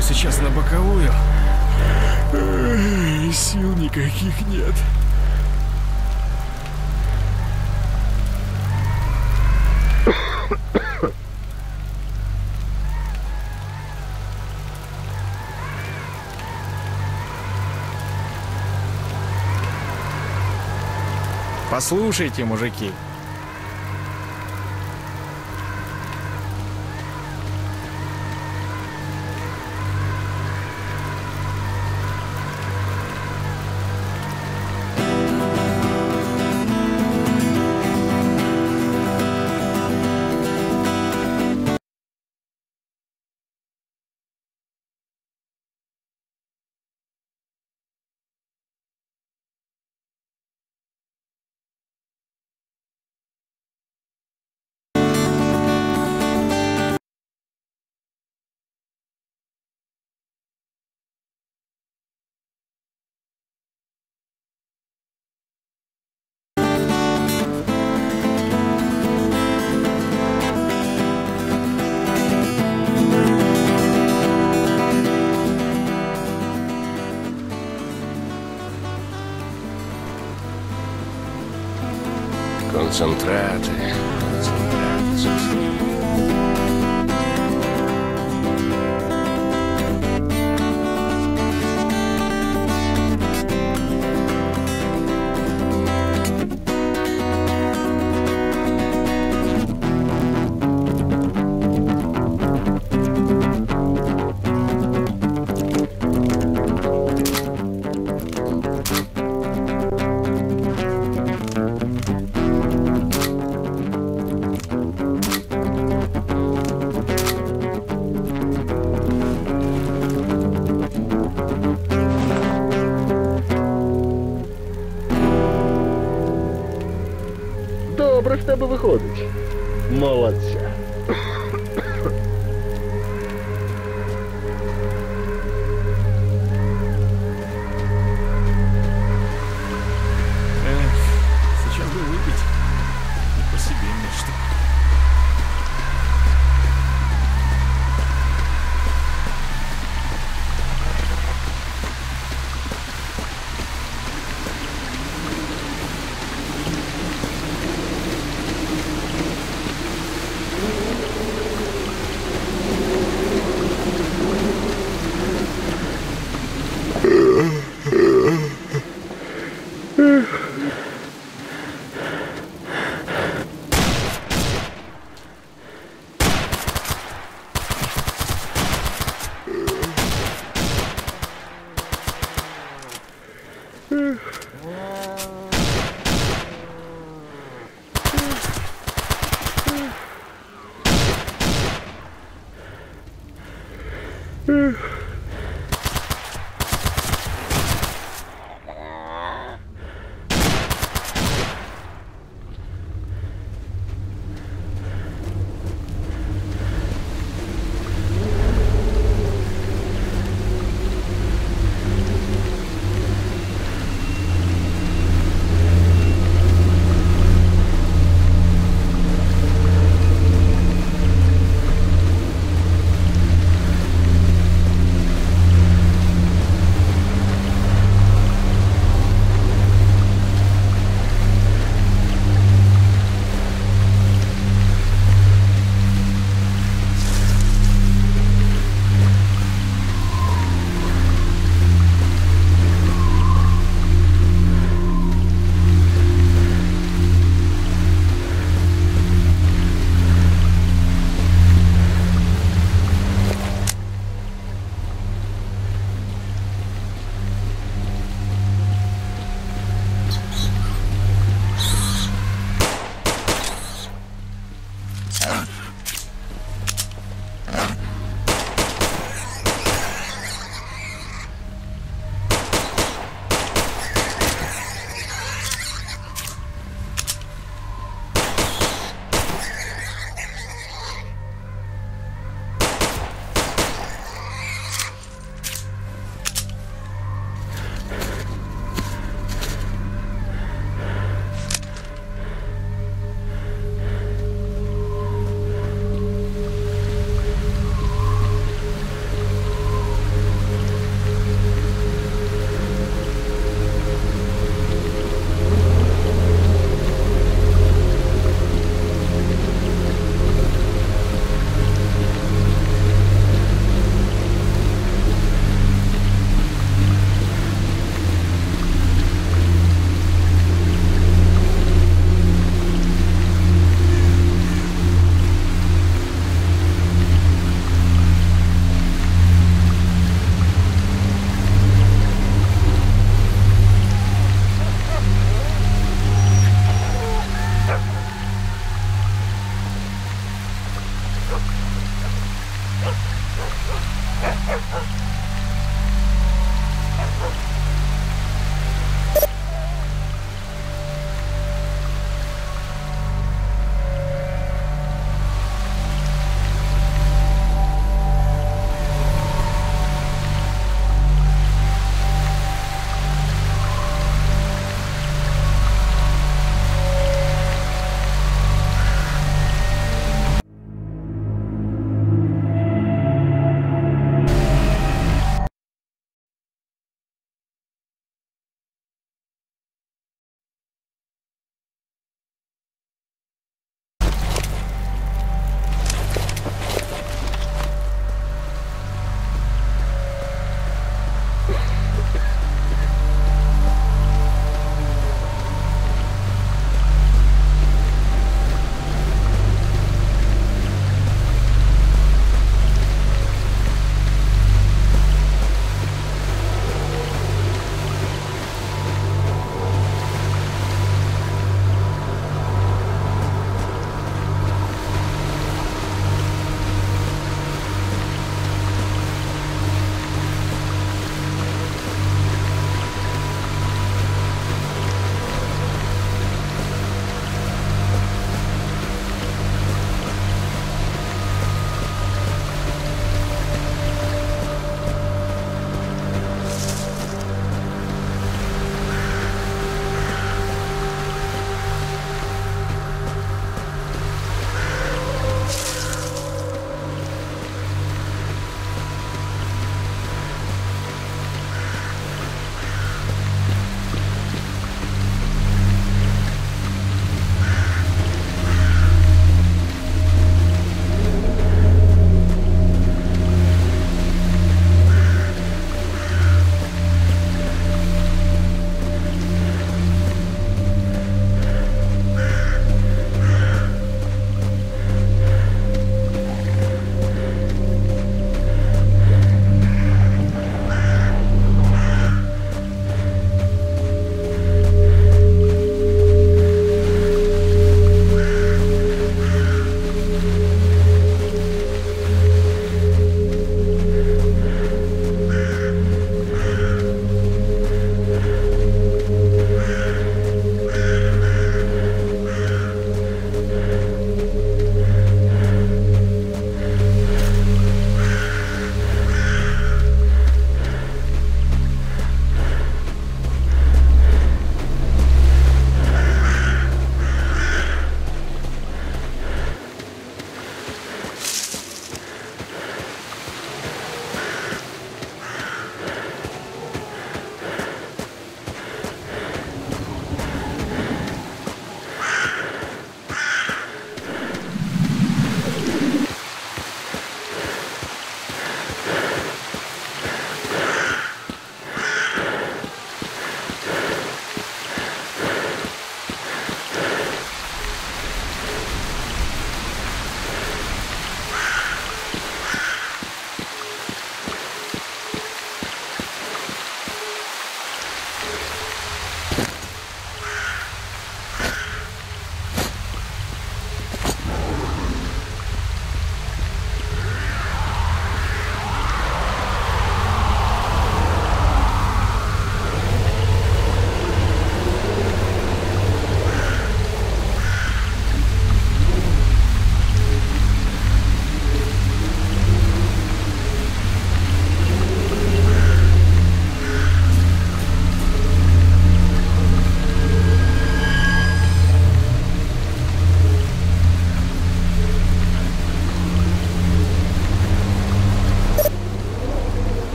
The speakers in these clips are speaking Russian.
сейчас на боковую. Сил никаких нет. Послушайте, мужики. concentraten.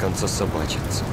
Конца собачатся.